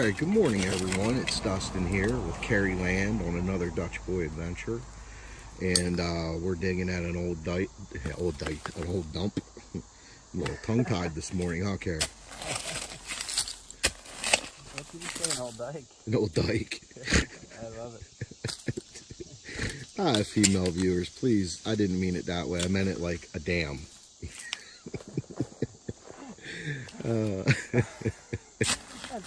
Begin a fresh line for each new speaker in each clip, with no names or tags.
All right, good morning, everyone. It's Dustin here with Kerry Land on another Dutch Boy adventure, and uh, we're digging at an old dike, old dike, an old dump. A little tongue-tied this morning, huh, Kerry?
What did you say, an old dyke?
An old dike.
I love it.
Ah, female viewers, please. I didn't mean it that way. I meant it like a dam. uh,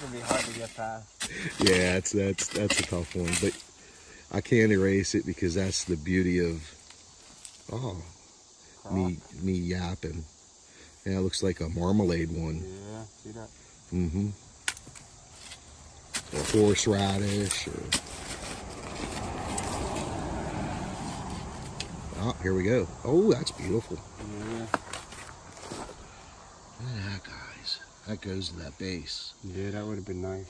gonna be hard to get past.
yeah, that's that's that's a tough one, but I can't erase it because that's the beauty of oh me me yapping. Yeah, it looks like a marmalade one.
Yeah, see that?
Mm-hmm. Or horseradish or Oh, here we go. Oh, that's beautiful.
Yeah.
Look at that, goes to that base.
Yeah, that would have been nice.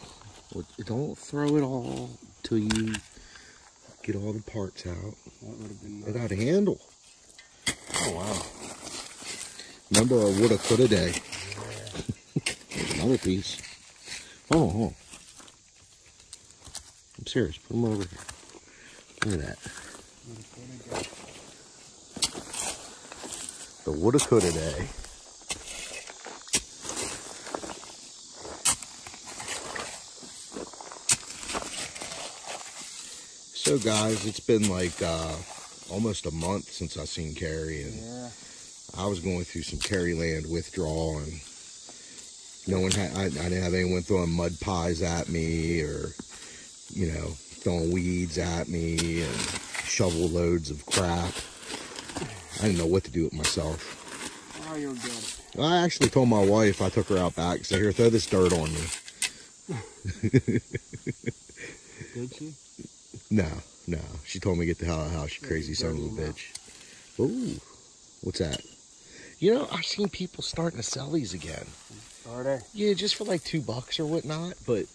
Well, don't throw it all till you get all the parts out.
That would have been nice.
got a handle.
Oh, wow.
Remember our woulda coulda day. There's another piece. Oh, oh. I'm serious. Put them over here. Look at that. The woulda coulda day. So guys, it's been like uh, almost a month since I seen Kerry and
Yeah.
I was going through some Kerry land withdrawal and no one had, I, I didn't have anyone throwing mud pies at me or, you know, throwing weeds at me and shovel loads of crap. I didn't know what to do with myself.
Oh, get it.
I actually told my wife I took her out back, say, here, throw this dirt on me.
Did she?
No, no. She told me to get the hell out of the house, you crazy son of a bitch. Ooh, what's that? You know, I've seen people starting to sell these again.
Are they?
Yeah, just for like two bucks or whatnot, but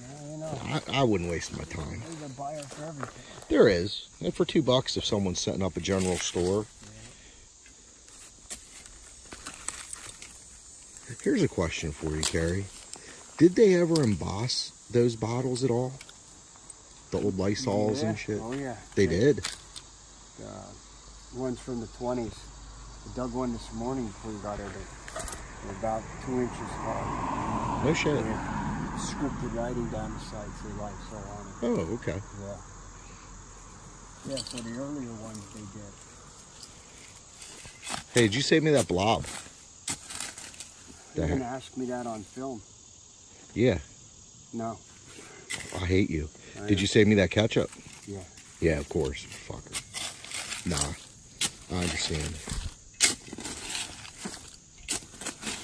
Yeah, you know.
I, I wouldn't waste my time.
There's a buyer for everything.
There is. And for two bucks, if someone's setting up a general store. Here's a question for you, Kerry. Did they ever emboss those bottles at all? The old Lysols
yeah.
and shit?
Oh, yeah.
They
Yeah.
did.
Uh, ones from the 20s. I dug one this morning before we got. They- They're about two inches long.
No shit.
They scripted writing down the side, say life so on it.
Oh, okay.
Yeah. Yeah, so the earlier ones they did.
Hey, did you save me that blob?
You're
Dang.
gonna ask me that on film?
Yeah.
No.
I hate you.
I
Did you save me that ketchup?
Yeah.
Yeah, of course. Fucker. Nah. I understand.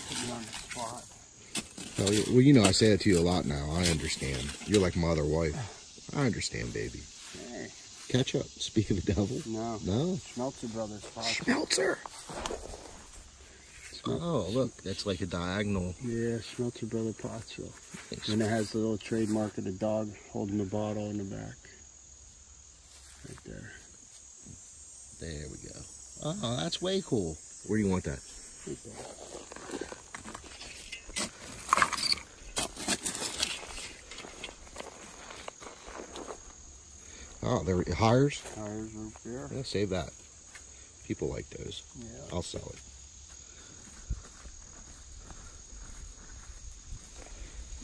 Put me on the spot.
Well, you- know, I say that to you a lot now. I understand. You're like mother wife. I understand, baby.
Hey,
Ketchup. Speak of the devil.
no.
No.
Schmelzer Brothers.
Schmelzer. Oh, look. That's like a diagonal.
Yeah, Schmelzer Brother Potts. And it has the little trademark of the dog holding the bottle in the back. Right there.
There we go. Oh, that's way cool. Where do you want that?
Right there.
Oh, there. Hires.
Tires root beer.
Yeah, save that. People like those.
Yeah.
I'll sell it.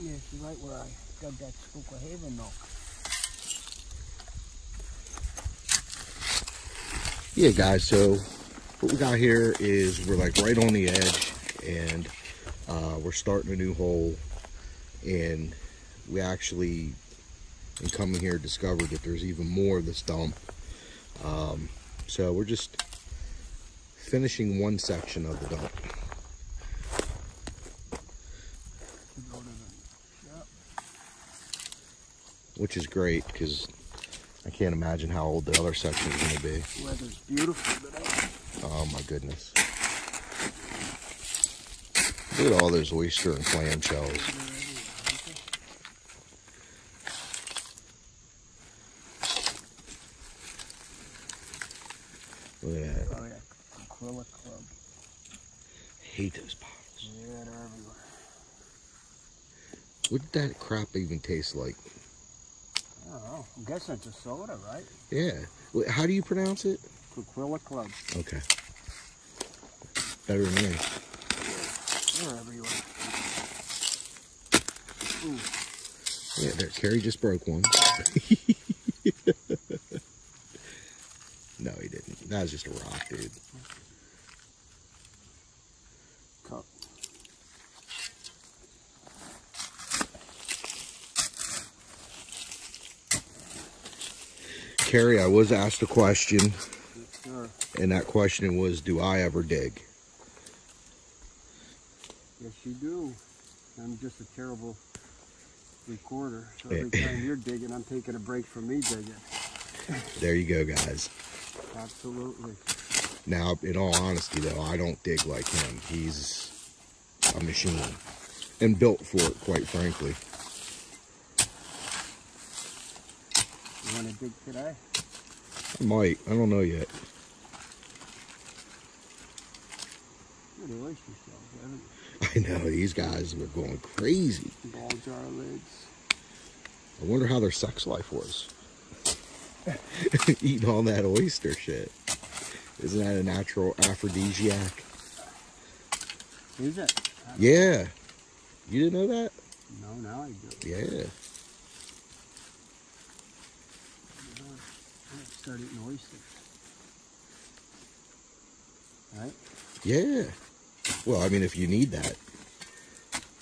Yeah, she's right where I dug that Schuylkill Haven milk.
Yeah, guys. So what we got here is we're like right on the edge, and uh, we're starting a new hole, and we actually, in coming here, discovered that there's even more of this dump. Um, so we're just finishing one section of the dump.
To go to the shop.
Which is great because I can't imagine how old the other section is going to be.
Weather's beautiful today.
Oh my goodness. Look at all those oyster and clam shells. Look at that.
Oh yeah, Clicquot Club.
hate those bottles.
Yeah, they're everywhere.
What did that crap even taste like?
I don't know. I'm guessing it's a soda, right?
Yeah. How do you pronounce it?
Coquilla Club.
Okay. Better than me.
Wherever you are.
Yeah, there. Kerry just broke one. no, he didn't. That was just a rock, dude. Kerry, I was asked a question, and that question was, do I ever dig?
Yes, you do. I'm just a terrible recorder. So every time you're digging, I'm taking a break from me digging.
There you go, guys.
Absolutely.
Now, in all honesty, though, I don't dig like him. He's a machine and built for it, quite frankly.
You want to dig today?
I might. I don't know yet.
You're oyster shells, haven't
I know these guys were going crazy.
Ball jar lids.
I wonder how their sex life was. Eating all that oyster shit. Isn't that a natural aphrodisiac?
Is it?
Yeah. You didn't know that?
No, now I do.
Yeah.
I'm gonna start eating oysters. Right?
Yeah. Well, I mean, if you need that.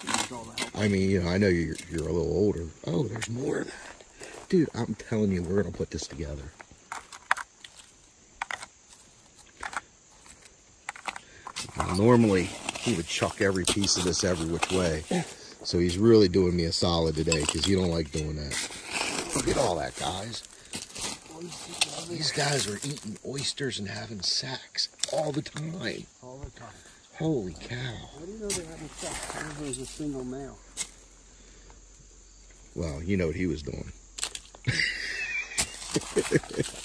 That's all the help.
I mean, you know, I know you're, you're a little older. Oh, there's more of that. Dude, I'm telling you, we're going to put this together. Normally, he would chuck every piece of this every which way. So he's really doing me a solid today because you don't like doing that. Look at all that, guys. These guys are eating oysters and having sex all the time.
All the time.
Holy cow.
How do you know they're having sex? Was a single male.
Well, you know what he was doing.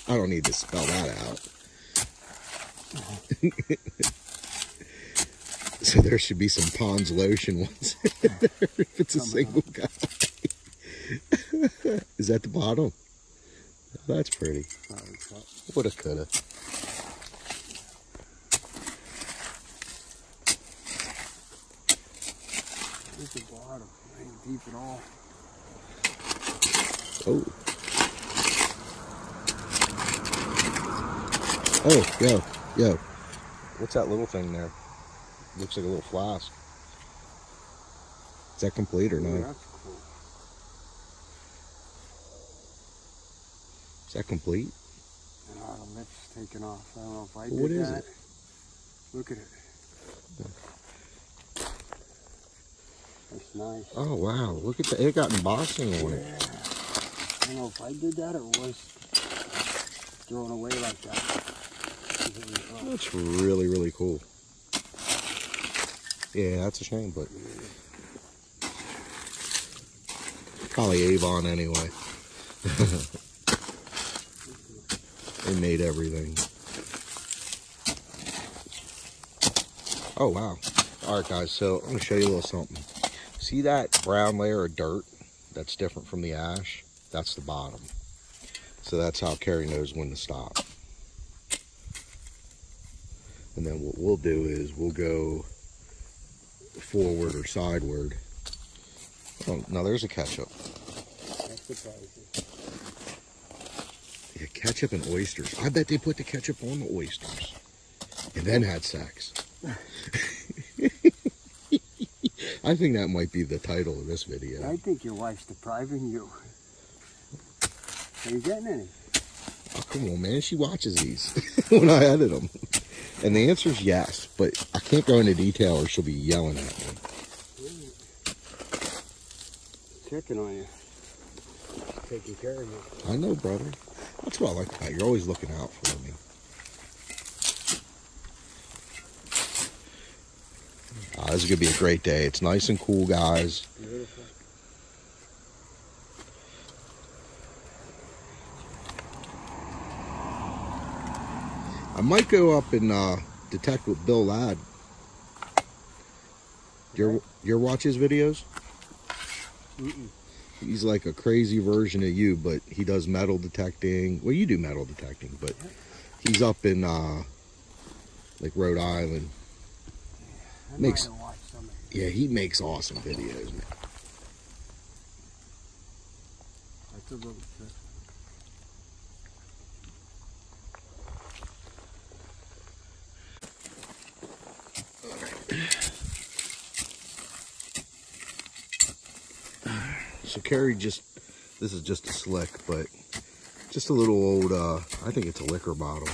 I don't need to spell that out. so there should be some Pond's lotion once if it's a single guy. Is that the bottom? That's pretty. Woulda, coulda.
Look at the bottom. Ain't deep at all.
Oh. Oh, yo, yo. What's that little thing there? Looks like a little flask. Is that complete or
Ooh,
no?
that's cool.
Is that complete?
Ah, the lip's taken off. I don't know if I
What
did
is
that.
it?
Look at it. That's nice.
Oh wow, look at that. It got embossing on it.
Yeah. I don't know if I did that or was thrown away like that.
That's really, really cool. Yeah, that's a shame, but probably Avon anyway. they made everything. Oh wow. Alright guys, so I'm gonna show you a little something. See that brown layer of dirt that's different from the ash? That's the bottom. So that's how Kerry knows when to stop. And then what we'll do is we'll go forward or sideward. Oh, now there's a ketchup.
That's surprising.
Ketchup and oysters. I bet they put the ketchup on the oysters and then had sex. I think that might be the title of this video.
I think your wife's depriving you. Are you getting any?
Oh, come on, man. She watches these when I edit them. And the answer is yes, but I can't go into detail or she'll be yelling at me.
Checking on you. Taking care of you.
I know, brother. That's what I like about you. You're always looking out for me. Ah, this is going to be a great day. It's nice and cool, guys.
Beautiful.
I might go up and uh, detect with Bill Ladd. Do you ever, you watch his videos?
Mm-mm.
He's like a crazy version of you, but he does metal detecting. Well, you do metal detecting, but he's up in uh, like Rhode Island.
I
Makes-
might have watched some of it.
Yeah, he makes awesome videos, man.
That's a little trick.
So Kerry just, this is just a slick, but just a little old, uh, I think it's a liquor bottle.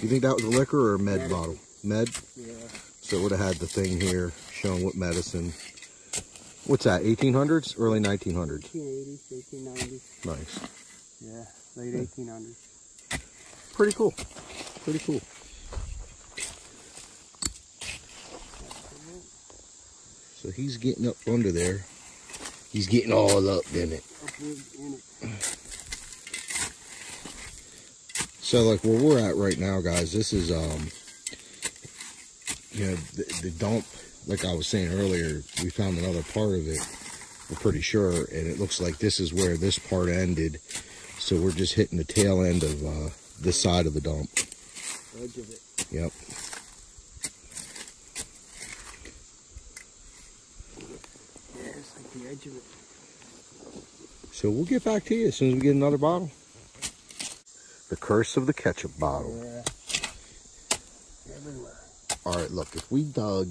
You think that was a liquor or a med
Med.
bottle? Med?
Yeah.
So it would have had the thing here showing what medicine. What's that, 1800s? Early 1900s?
1880s, 1890s.
Nice.
Yeah, late 1800s.
Pretty cool. Pretty cool. So he's getting up under there. He's getting all
up in it.
So like where we're at right now, guys, this is um you know the, the dump. Like I was saying earlier, we found another part of it. We're pretty sure, and it looks like this is where this part ended. So we're just hitting the tail end of uh, this side of the dump.
Edge of it.
Yep.
Yeah, it's like the edge of it.
So we'll get back to you as soon as we get another bottle. The curse of the ketchup bottle.
Yeah. Everywhere.
All right, look, if we dug.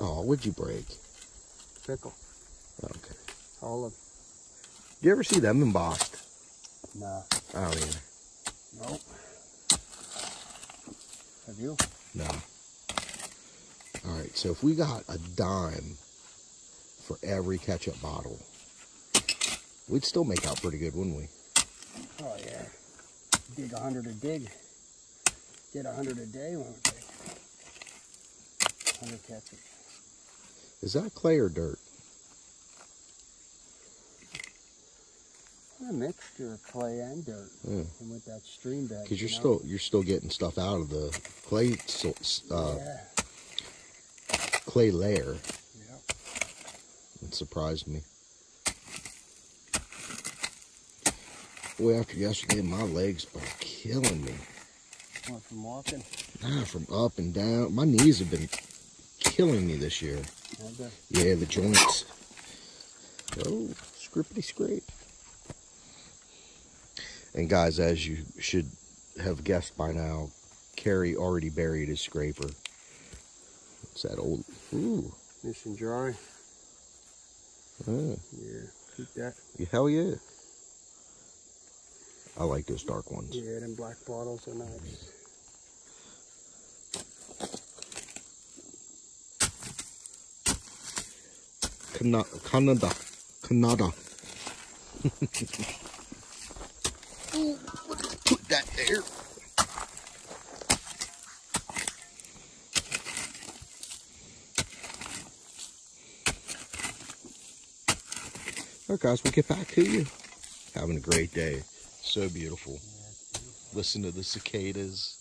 Oh, what'd you break?
Pickle.
Okay.
All of
Do you ever see them embossed?
Nah.
I don't either.
Nope. Have you?
No. All right, so if we got a dime for every ketchup bottle, we'd still make out pretty good, wouldn't we?
Oh yeah. Dig a hundred a dig. Get a hundred a day would take. Hundred ketchup.
Is that clay or dirt?
A mixture of clay and dirt.
Yeah.
And with that stream bed.
Because you're
you know?
still you're still getting stuff out of the clay so- uh,
yeah.
clay layer.
Yep.
It surprised me. Boy, after yesterday, my legs are killing me.
Went from walking.
Ah, from up and down. My knees have been killing me this year.
The
Yeah, the joints. Oh, scrippity scrape. And guys, as you should have guessed by now, Kerry already buried his scraper. It's that old. Ooh,
nice and dry.
yeah,
Yeah. Keep that.
yeah, hell yeah. I like those dark ones.
Yeah, them black bottles are nice.
Cana- Canada, Canada. Ooh, Put that there. All right, guys, we'll get back to you. Having a great day. So beautiful. Listen to the cicadas.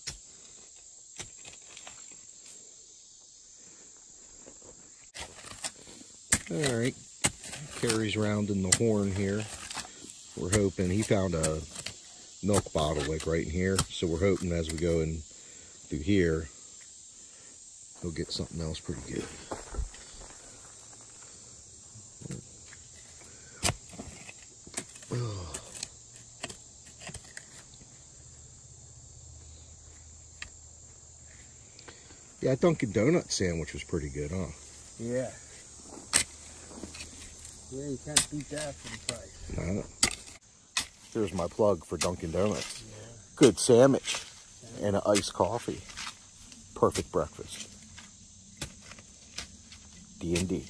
All right, Kerry's rounding the horn here. We're hoping he found a milk bottle like right in here. So we're hoping as we go in through here, he'll get something else pretty good. Yeah, Dunkin' Donut sandwich was pretty good, huh?
Yeah. Yeah, you can't beat that for the price.
No. Here's my plug for Dunkin' Donuts. Yeah. Good sandwich and an iced coffee. Perfect breakfast. D and D.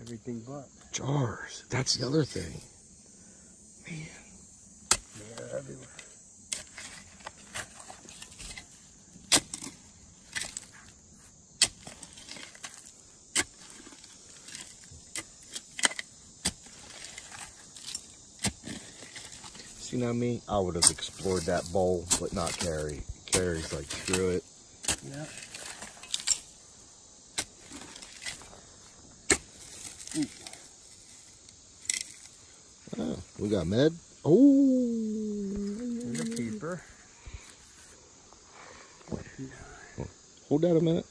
Everything but.
Jars. That's the other thing. Man.
They're everywhere.
See now me? I would have explored that bowl, but not Kerry. Kerry's like, screw it.
Yeah.
Oh, we got med. Oh,
There's a keeper.
hold that a minute.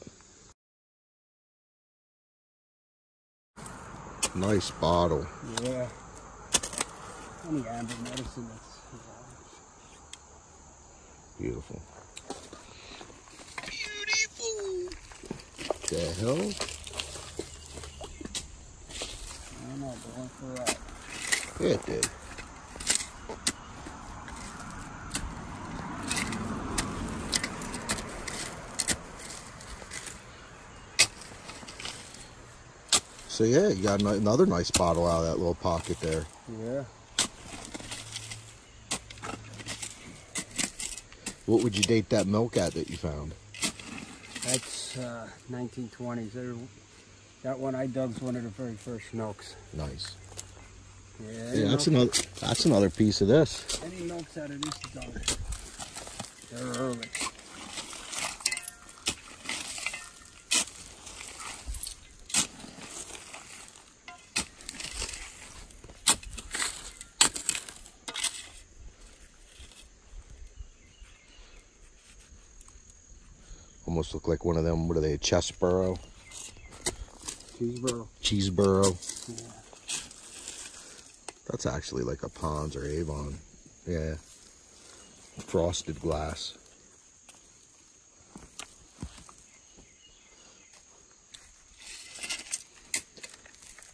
Nice bottle.
Yeah. Any amber medicine that's
Beautiful. Beautiful. The hell?
I don't know, but one for that.
Yeah, it did. So yeah, you got another nice bottle out of that little pocket there.
Yeah.
What would you date that milk at that you found?
That's uh, 1920s. They're, that one I dug's one of the very first milks.
Nice.
Yeah.
Yeah, that's another. That's another piece of this.
Any milks out of this dug. They're early.
Almost look like one of them. What are they? A Chesebrough,
Cheeseboro.
Cheeseborough.
Yeah.
That's actually like a Pond's or Avon. Yeah. Frosted glass.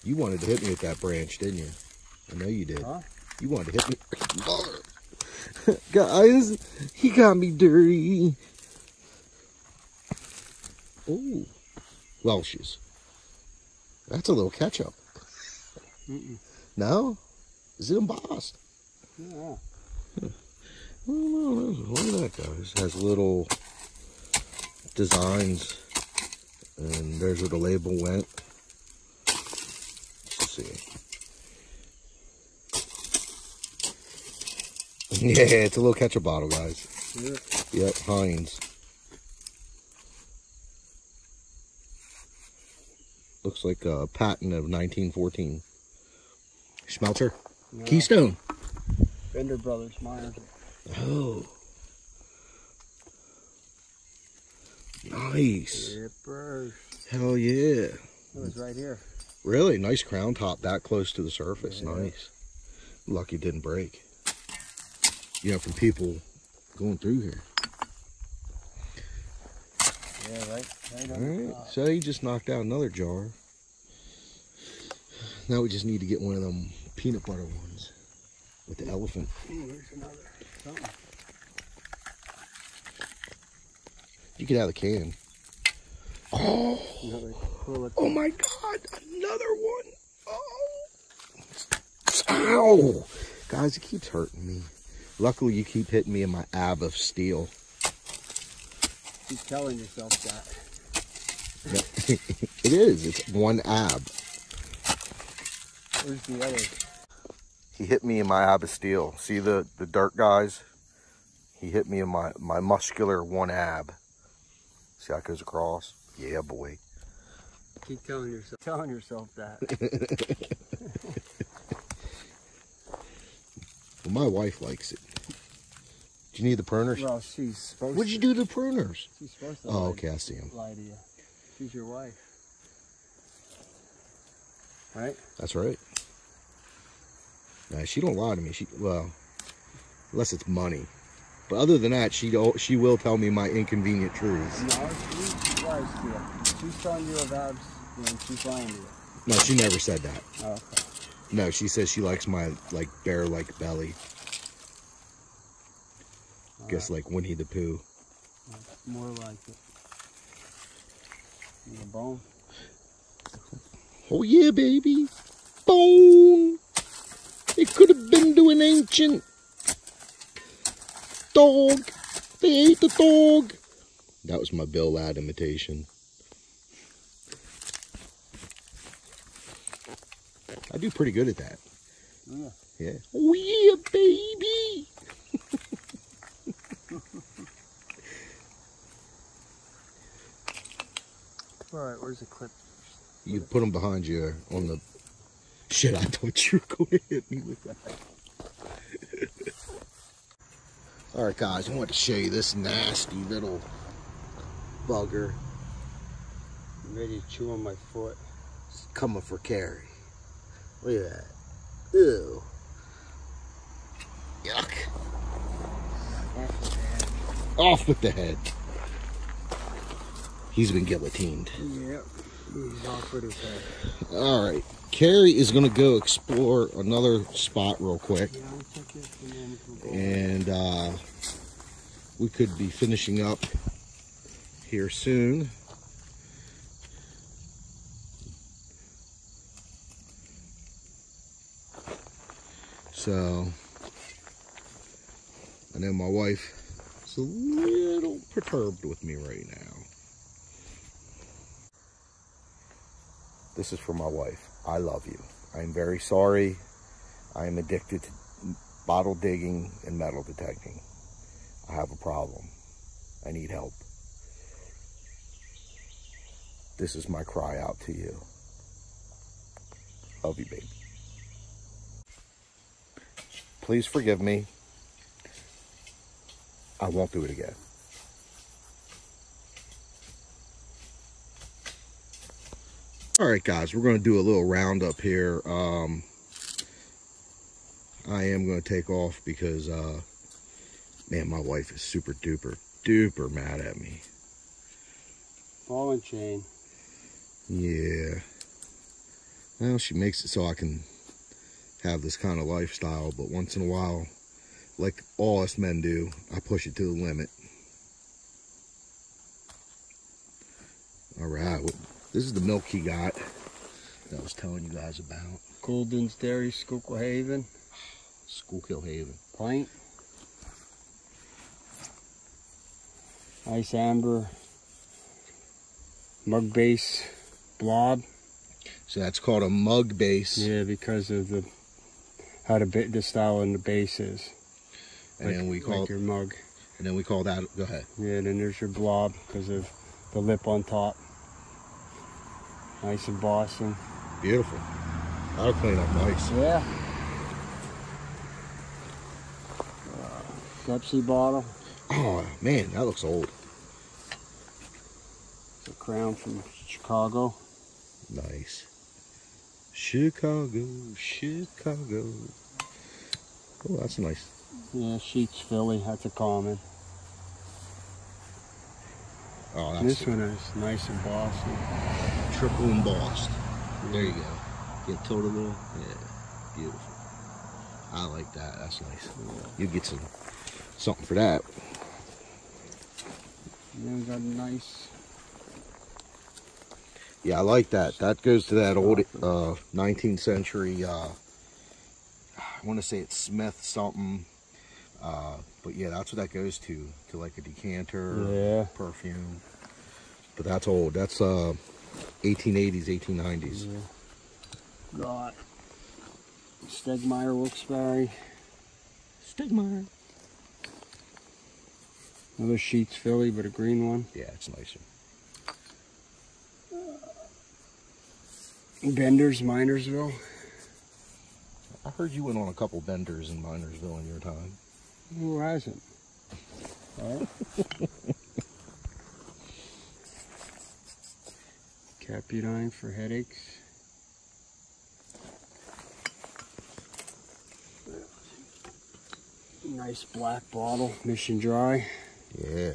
You wanted to hit me with that branch, didn't you? I know you did.
Huh?
You wanted to hit me. Guys, he got me dirty. Oh, Welch's. That's a little ketchup.
Mm-mm.
No? Is it embossed?
Yeah.
Oh, no, look at that, guys. Has little designs. And there's where the label went. Let's see. Yeah, it's a little ketchup bottle, guys.
Yeah.
Yep, Heinz. Looks like a patent of 1914. Schmelter.
Yeah.
Keystone.
Bender Brothers, Myers.
Oh. Nice.
Shippers.
Hell yeah.
It was right here.
Really nice crown top that close to the surface.
Yeah.
Nice. Lucky it didn't break. You know, from people going through here.
Right, right
All
top.
So you just knocked out another jar. Now we just need to get one of them peanut butter ones with the elephant.
Ooh.
You get out of the can. Oh,
Another
oh my God, another one. Oh, ow, guys, it keeps hurting me. Luckily, you keep hitting me in my ab of steel.
Keep telling yourself that.
it is. It's one ab.
Where's the other?
He hit me in my ab of steel. See the the dirt guys? He hit me in my my muscular one ab. See how it goes across? Yeah, boy.
Keep telling yourself telling yourself that.
Well, my wife likes it. Do you need the pruners?
well, she's supposed
What'd you do to the pruners?
She's supposed to
Oh, okay, I see them.
lie to you. She's your wife. Right?
That's right. Nah, she don't lie to me. She well, unless it's money. But other than that, she she will tell me my inconvenient truths.
No, she, lies to you. She's telling you abs when she's lying to you.
No, she never said that.
Oh, okay.
No, she says she likes my like bear like belly. Guess like Winnie the Pooh.
More like it. The bone.
Oh yeah, baby. Bone. It could have been to an ancient dog. They ate the dog. That was my Bill Ladd imitation. I do pretty good at that.
Oh, yeah.
Yeah. Oh yeah, baby.
All right, where's the clip?
You put them behind you on the shit, I thought you were going to hit me with that. All right, guys, I want to show you this nasty little bugger.
I'm ready to chew on my foot.
It's coming for Kerry. Look at that. Ew. Yuck. Off with the head. He's been guillotined.
Yep. He's off with his head.
All right. Kerry is going to go explore another spot real quick.
Yeah, I'll check it and we'll.
And uh, we could be finishing up here soon. So, I know my wife is a little perturbed with me right now. This is for my wife. I love you. I am very sorry. I am addicted to bottle digging and metal detecting. I have a problem. I need help. This is my cry out to you. Love you, baby. Please forgive me. I won't do it again. All right, guys, we're going to do a little roundup here. Um, I am going to take off because, uh, man, my wife is super duper, duper mad at me.
Ball and chain.
Yeah. Well, she makes it so I can have this kind of lifestyle, but once in a while, like all us men do, I push it to the limit. All right, well, this is the milk he got was telling you guys about.
Golden's Dairy, Schuylkill Haven.
Schuylkill Haven.
Pint. Ice amber. Mug base. Blob.
So that's called a mug base.
Yeah, because of the how the the style and the base is.
And
like,
then we call
like your mug.
and then we call that go ahead.
Yeah, and then there's your blob because of the lip on top. Nice Boston.
Beautiful. That'll clean up nice.
Yeah. Uh, Pepsi bottle.
Oh man, that looks old.
It's a crown from Chicago.
Nice. Chicago, Chicago. Oh, that's nice.
Yeah, Sheets Philly. That's a common.
Oh, that's
this one is nice and Boston.
triple embossed. There you go. Get total little. Yeah, beautiful. I like that. That's nice. You get some something for that.
And then we got a nice.
Yeah, I like that. That goes to that old uh, 19th century. Uh, I want to say it's Smith something, uh, but yeah, that's what that goes to. To like a decanter,
Yeah.
perfume. But that's old. That's uh, 1880s, 1890s.
Yeah. Got Stegmaier Wilkes-Barre.
Stigma.
Another Sheets Philly, but a green one.
Yeah, it's nicer.
Uh, bender's Minersville.
I heard you went on a couple benders in Minersville in your time.
Who hasn't? Right? Capudine for headaches. Nice black bottle, Mission Dry.
Yeah.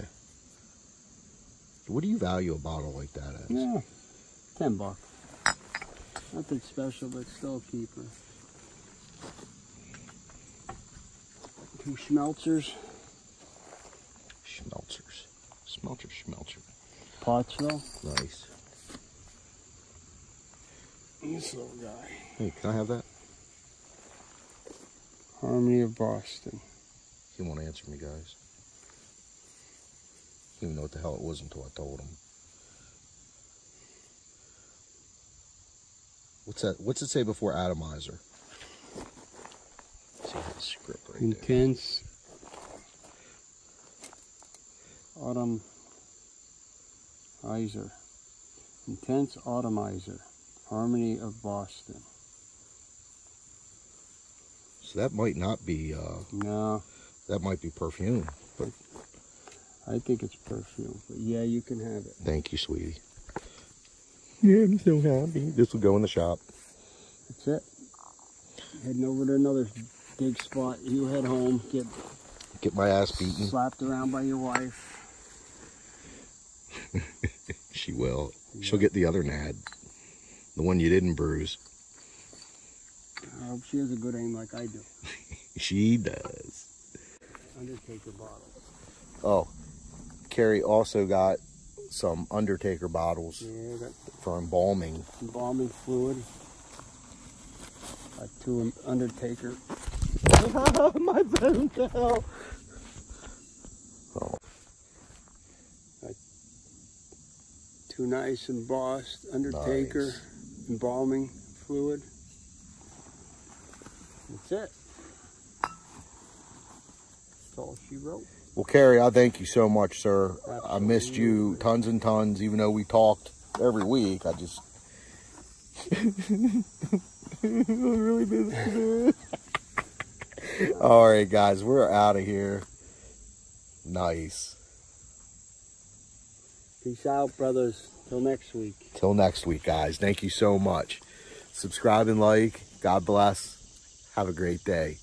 What do you value a bottle like that as?
Yeah, ten bucks. Nothing special, but still a keeper. Two schmelzers,
Schmelzers. Smelter, schmelzer.
Pottsville.
Nice.
This little guy,
Hey, can I have that?
Harmony of Boston.
He won't answer me, guys. He didn't even know what the hell it was until I told him. What's that? What's it say before atomizer? See that script right.
Intense. Autumn. Iser. Intense Autumnizer. Harmony of Boston.
So that might not be, uh,
No,
that might be perfume. But
I think it's perfume. But yeah, you can have it.
thank you, sweetie. Yeah, I'm so happy. This will go in the shop.
That's it. Heading over to another big spot. You head home, get
Get my ass beaten.
slapped around by your wife.
She will. She'll get the other nad. The one you didn't bruise.
I hope she has a good aim like I do.
She does.
Undertaker bottle.
Oh, Kerry also got some Undertaker bottles
Yeah, got
for embalming.
embalming fluid. Got two Undertaker.
my phone fell. Oh.
Two nice embossed Undertaker
Nice.
Embalming fluid. That's it. That's all she wrote.
Well, Kerry, I thank you so much, sir. I missed you tons and tons, even though we talked every week. I just. Really busy. All right, guys, we're out of here. Nice.
Peace out, brothers. Till next week.
Till next week, guys. Thank you so much. Subscribe and like. God bless. Have a great day.